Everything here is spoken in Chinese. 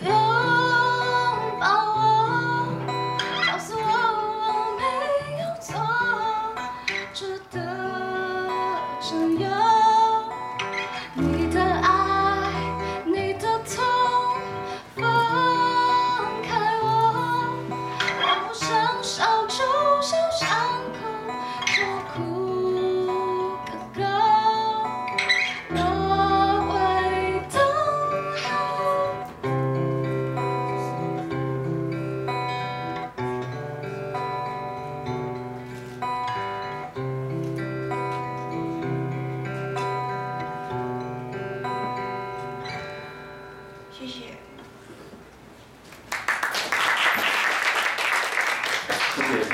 拥抱我，告诉我我没有错，值得占有。Muy.